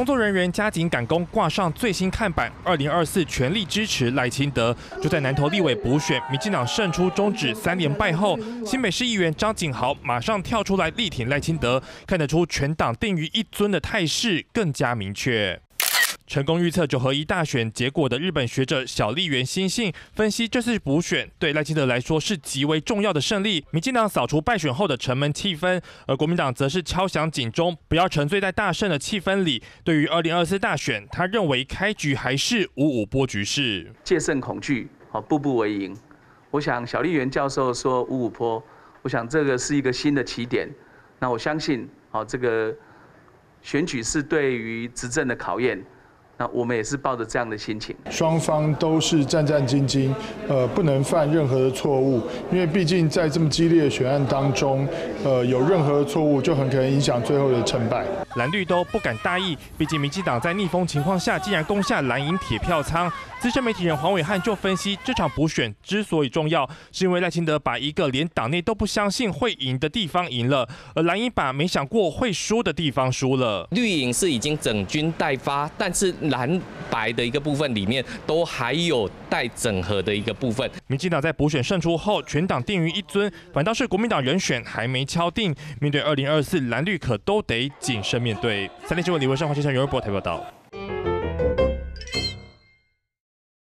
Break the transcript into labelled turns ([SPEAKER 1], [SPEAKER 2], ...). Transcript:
[SPEAKER 1] 工作人员加紧赶工，挂上最新看板：二零二四全力支持赖清德。就在南投立委补选，民进党胜出终止三连败后，新北市议员张景豪马上跳出来力挺赖清德，看得出全党定于一尊的态势更加明确。成功预测九合一大选结果的日本学者小笠原新信分析，这次补选对赖清德来说是极为重要的胜利。民进党扫除败选后的沉闷气氛，而国民党则是敲响警钟，不要沉醉在大胜的气氛里。对于二零二四大选，他认为开局还是五五波局势，
[SPEAKER 2] 戒慎恐惧，好步步为营。我想小笠原教授说五五坡，我想这个是一个新的起点。那我相信，好这个选举是对于执政的考验。那我们也是抱着这样的心情，
[SPEAKER 3] 双方都是战战兢兢，呃，不能犯任何的错误，因为毕竟在这么激烈的选案当中，呃，有任何的错误就很可能影响最后的成败。
[SPEAKER 1] 蓝绿都不敢大意，毕竟民进党在逆风情况下，竟然攻下蓝营铁票仓。资深媒体人黄伟汉就分析，这场补选之所以重要，是因为赖清德把一个连党内都不相信会赢的地方赢了，而蓝营把没想过会输的地方输了。
[SPEAKER 4] 绿营是已经整军待发，但是蓝白的一个部分里面都还有待整合的一个部分。
[SPEAKER 1] 民进党在补选胜出后，全党定于一尊，反倒是国民党人选还没敲定。面对二零二四蓝绿，可都得谨慎面对。三立新闻李文胜、黄先生、尤尔博台报道。